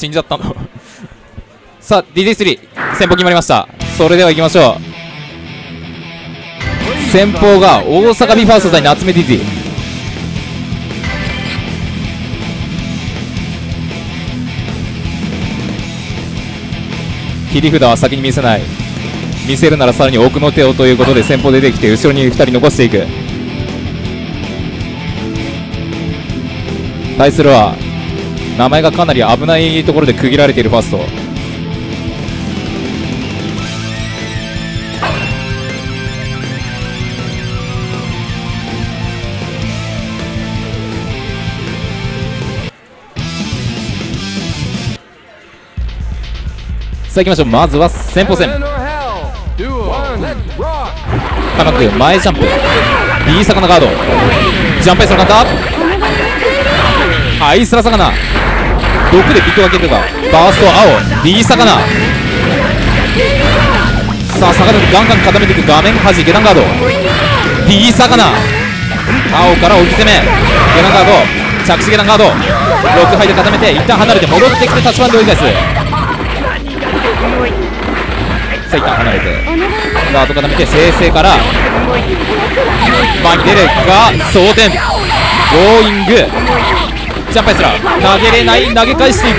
死んじゃったの。さあ DJ3 先鋒決まりました。それでは行きましょう。先鋒が大阪ビファースト対夏目 DZ 切り札は先に見せない。見せるならさらに奥の手をということで先鋒出てきて後ろに2人残していく。対するは名前がかなり危ないところで区切られているファースト。さあ行きましょう。まずは先鋒戦.高く前ジャンプ。B 魚ガード。ジャンプアイスの簡単アイスラ魚毒でビットがけるがバースト青。D 魚さあ魚ガンガン固めていく画面端下段ガード。D 魚青から置き攻め。下段ガード。着地下段ガード。6杯で固めて一旦離れて戻ってきてタッチバンで追い返す。さあ一旦離れて。ガード固めて正々から。前に出るが装填。ゴーイング。ジャンプアイスラー投げれない投げ返していく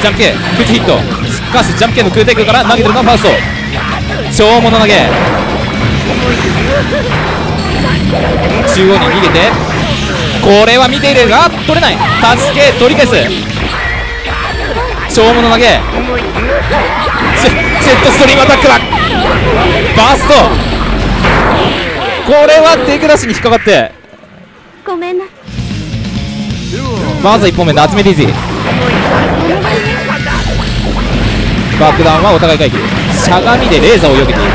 ジャンプ系口ヒット。しかしジャンプ系の空挺空から投げてるのはファースト。超物投げ。中央に逃げて。これは見ているが取れない。タチ系取り返す。超物投げ。ジェットストリームアタックだ。バースト。これは手下しに引っかかって。ごめんな。まず1本目夏目ディズ。ィ爆弾はお互い回避。しゃがみでレーザーを避けている。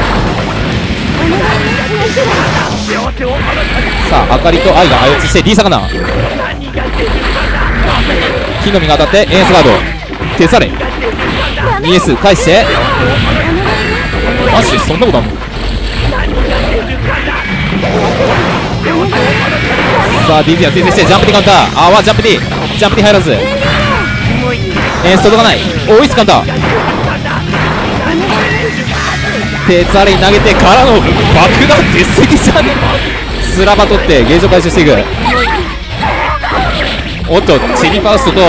さああかりと愛が操して D 魚火の実が当たってエースガード。手され。2S 返して。マジでそんなことあんの？さあ DZ が先制してジャンプ D カウンター。あわジャンプ D ジャンプ D 入らず。エー届かない。追いつカウンター手つあれに投げてからの爆弾出過ぎじゃね？スラバ取ってゲージを回収していく。おっとチビファーストと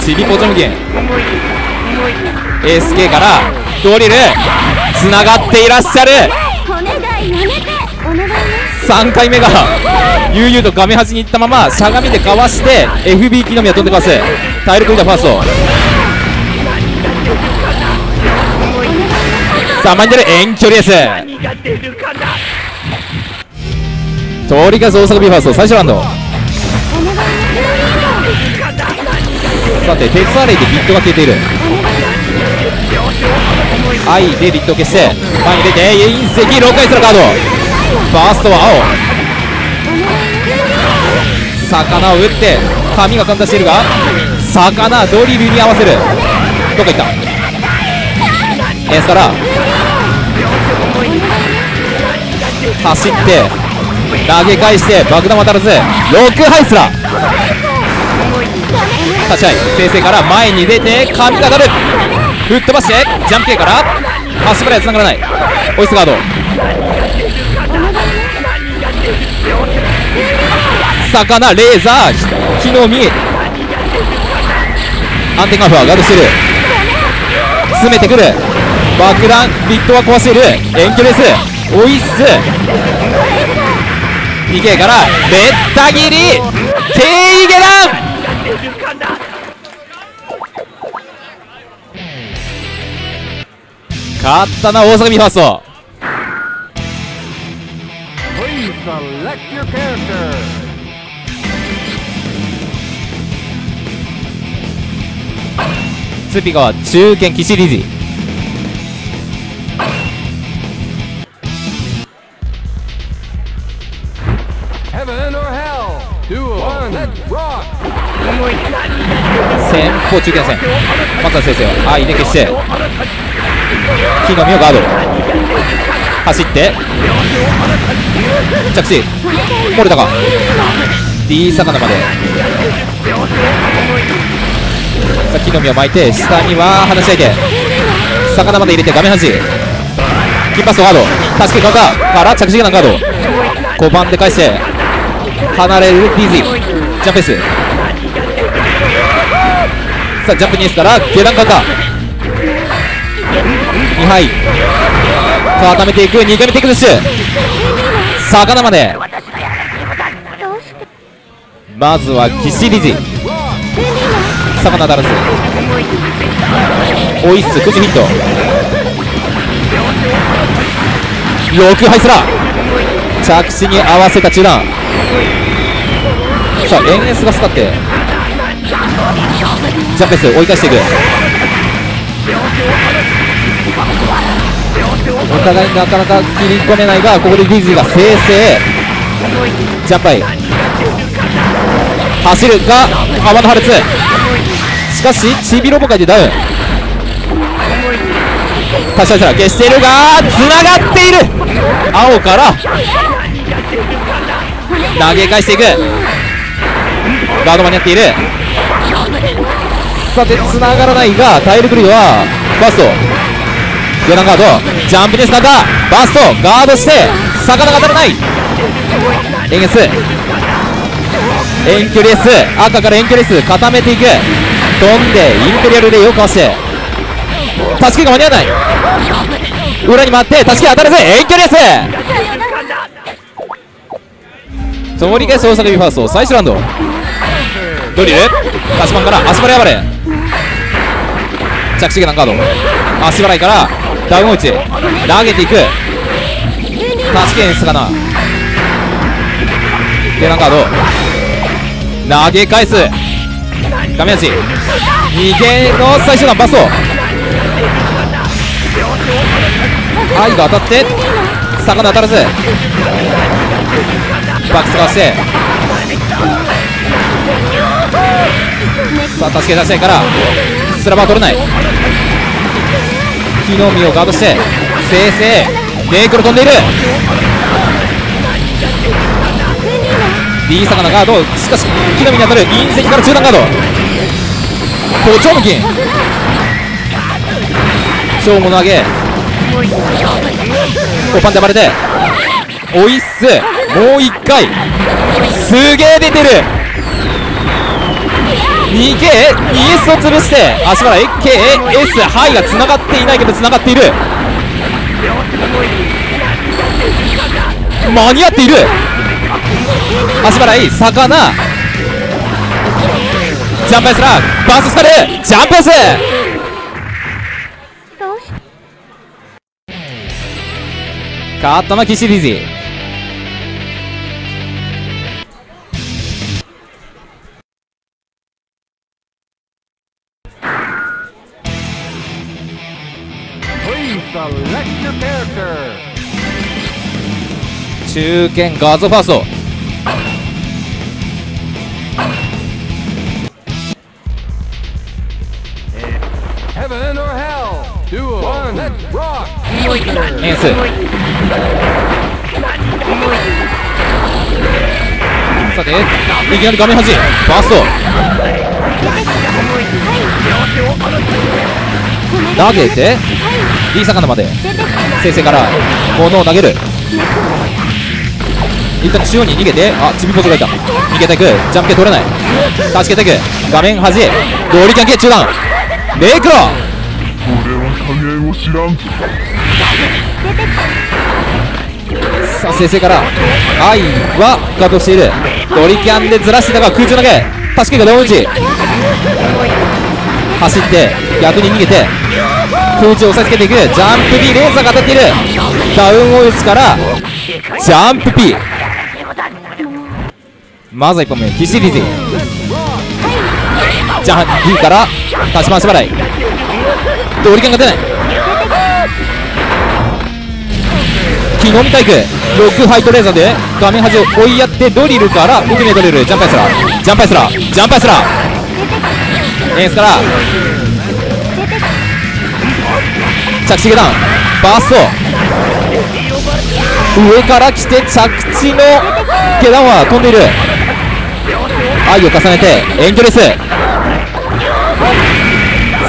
チビポチョムゲン。SK からドリル。つながっていらっしゃる。お願いやめてお願い。3回目が悠々と画面端に行ったまましゃがみでかわして FB 木の実は飛んでます。体力リーダーファースト。さあ前に出る遠距離です。通り返す大阪 B ファースト最初ラウンド。さて鉄アレイでビットが消えている。愛でビットを消して前に出て隕石6回するカード。バーストは青。魚を打って髪が簡単しているが。魚ドリルに合わせる。どっか行った。エースから走って投げ返して爆弾渡らず6ハイスラ立ち合い先生から前に出て髪が当たる。吹っ飛ばしてジャンプ系から。足払いは繋がらない。オイスガード。魚レーザー木の実。アンテンカフはガードしてる。詰めてくる。爆弾ビットは壊している遠距離ですオイス PK からべった切り。ケイゲラン。勝ったな大阪ビファースト。Please select your character. ツーピカは中堅騎士リジ Heaven or hell. Duo. Let's rock. 先方中堅戦松田先生は愛で消して木の実をガード走って着地漏れたか D 魚までさあ木の実を巻いて下には話し相手魚まで入れて画面端。金パスとガード。助けカウンターから着地がなガード。5番で返して離れるディーズィジャンプペース。さあジャンプニエスから下段カウンター。2敗固めていく2回目テクダッシュ魚まで。まずは岸理事魚だらず。オイッス9時ヒット。6ハイスラー。着地に合わせた中段。さあエンエスが使って。ジャンペース追い返していく。お互いなかなか切り込めないがここでディズニーが生成。ジャンプアイ。走るが泡の破裂しかしちびロボ界でダウン。確かにさ消しているがつながっている。青から投げ返していく。ガード間に合っている。さてつながらないがタイルグリッドはバスト。ゲランガード。ジャンプですなんだバスト。ガードして魚が当たらない。エンゲス。遠距離 S 赤から遠距離 S 固めていく。飛んでインペリアルレイをかわして助けが間に合わない。裏に回って助け当たらず遠距離 S 通り返す大阪ビファースト最終ラウンド。ドリル。足パンから足払い暴れ。着地下段ガード。足払いからダウン落ち投げていく助けに魚ゲランガード。投げ返す。画面足逃げの最終弾バスト愛が当たって魚当たらず。バックスかわして。さあ助け出したいからスラバー取れない。木の実をガードして生成メイクロ飛んでいる。D 魚ガードしかし木の実に当たる。隕石から中段ガード。包丁向き超物上げ。おパンで暴れて。おいっす。もう一回。すげえ出てる。2K、ES を潰して。足払い。KS ハイが繋がっていないけど繋がっている。間に合っている。足払い。魚。ジャンプエスラーバースされるジャンプエス。どうして勝ったのは岸リジー character. 中堅ガーゾファーストエースさていきなり画面端ファースト投げて D 魚まで。先生から物を投げる一旦中央に逃げてあチビポズがいた逃げていくジャンプ系取れない助けていく画面端ドリキャン系中段メイクロさあ先生から愛はガードしている。ドリキャンでずらしてたが空中投げ。助けがダウン打ち走って逆に逃げて空中を押さえつけていく。ジャンプ B レーザーが当たっている。ダウンオイスからジャンプ P まずは1本目キシリジジャンプ B から立ち回し払い。ドリキャンが出ない。木の実体育6ハイトレーザーで画面端を追いやってドリルから奥に取れる。ジャンプアイスラー。ジャンプアイスラー。ジャンプアイスラー。エースから。着地下段バースト。上から来て着地の下段は飛んでいる。愛を重ねて遠距離ス。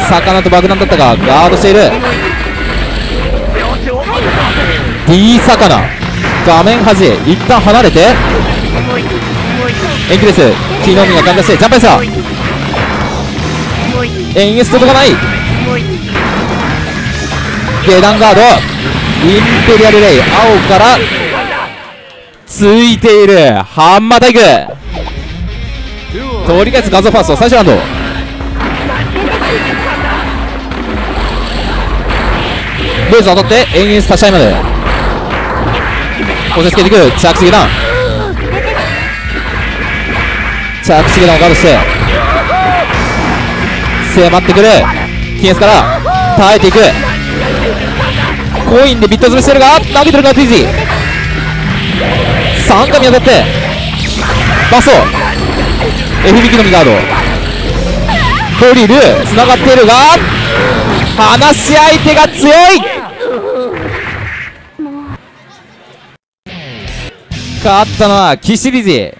魚と爆弾だったがガードしている。D 魚画面端一旦離れて。エンキレスキノミが感出してジャンプエサエンエス届かない。下段ガード。インペリアルレイ青からついている。ハンマータイク Duel. 取り返す画像ファースト最初ラウンド。レーズ当たって延々差し合いまで。押し付けていく着地下段着地下段をガードして。迫ってくる。キエスから耐えていく。コインでビット詰めしてるが投げてるかティジ3回に当たってバスト FB キのミガード。ドリルつながっているが話し相手が強い。勝ったのは岸リジ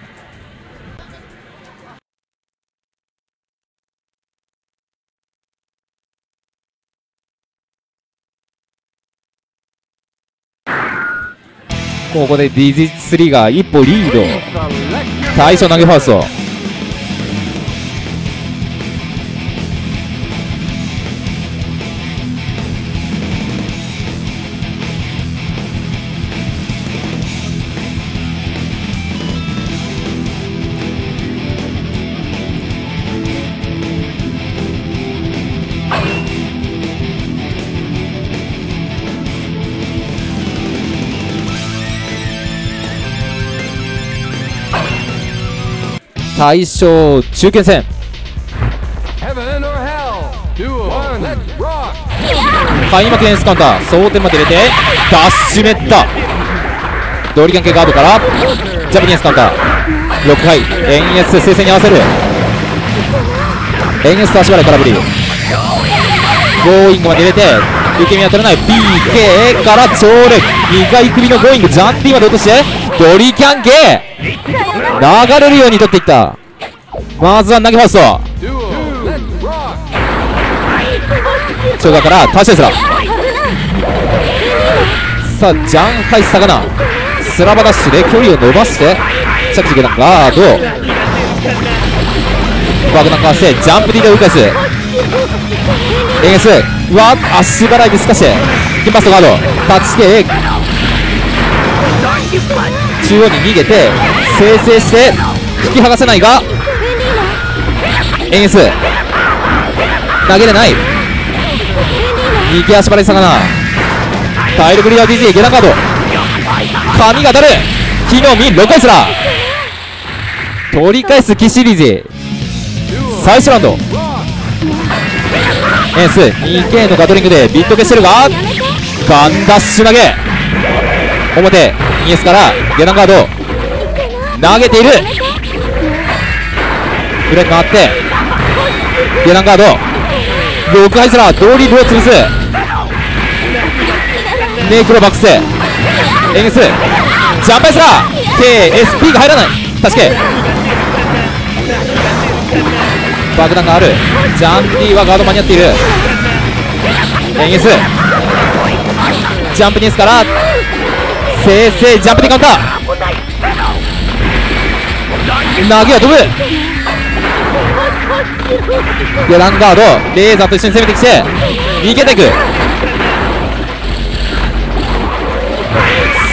ここでディジ3が一歩リード。最初投げファースト。対象中堅戦.開幕エースカウンター争点まで入れてダッシュメッタドリガン系ガードからジャパニーズカウンター。6回円安聖戦に合わせる。円安と足払い空振り。ゴーイングまで入れて受け身当たらない。PK から超力2回首のゴーイングジャンティーまで落としてドリキャン系流れるように取っていった。まずは投げファースト。Duel. Let's rock. 中華からタッシュスラさあジャンハイサガナ。スラバダッシュで距離を伸ばして着地下段ガード。爆弾かわしてジャンプ D で追い返す。エース。わ足払いで透かしてキンバストガード。タッチ系中央に逃げて生成して引き剥がせないがエース。投げれない。右足払い魚。タイルクリア DJ 下段ガード。髪が当たる。木の実6回スラー取り返す岸リジ最初ラウンド。エース。2K のガトリングでビット消してるがガンダッシュ投げ。表。イエスから下段ガード投げている。裏に回って下段ガード6回スラードリルを潰す。ネイクロバックスエグス。ジャンプエスラー KSP が入らない。助け爆弾がある。ジャンティはガード間に合っている。エゲス。ジャンプニュースから正々ジャンプでカウンター投げは飛ぶゲランガード。レーザーと一緒に攻めてきて逃げていく。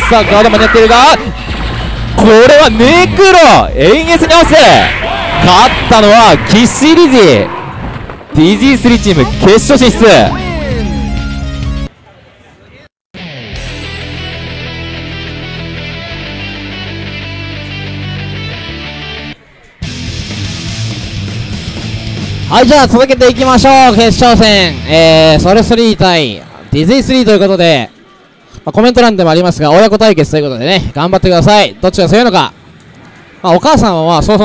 さあガード間に合っているがこれはネクロ。エンエスに合わせて勝ったのはキッシリジ DG3 チーム決勝進出。はい、じゃあ続けていきましょう。決勝戦。えー、ソル3対ディズニー3ということで、まあ、コメント欄でもありますが、親子対決ということでね、頑張ってください。どっちが強いのか。まあ、お母さんは、そうそう